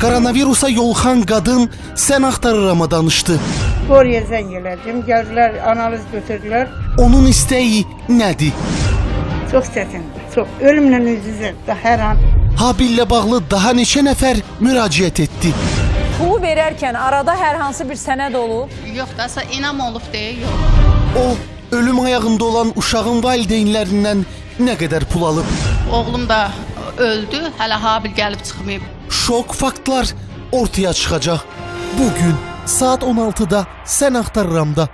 Koronavirusa yoluxan qadın sən axtarırama danışdı. Oraya zəng elədim. Gəldilər, analiz götürdülər. Onun istəyi nədir? Çox çətindir. Çox ölümlə üz-üzədir hər an. Habillə bağlı daha neçə nəfər müraciət etdi? Pulu verərkən arada hər hansı bir sənəd olub? Yox da, inam olub deyə yox. O ölüm ayağında olan uşağın valideynlərindən nə qədər pul alıb? Oğlum da öldü, hələ Habil gəlib çıxmayıb. şok faktlar ortaya çıkacak. Bugün saat 16'da Sen Aktarıram'da.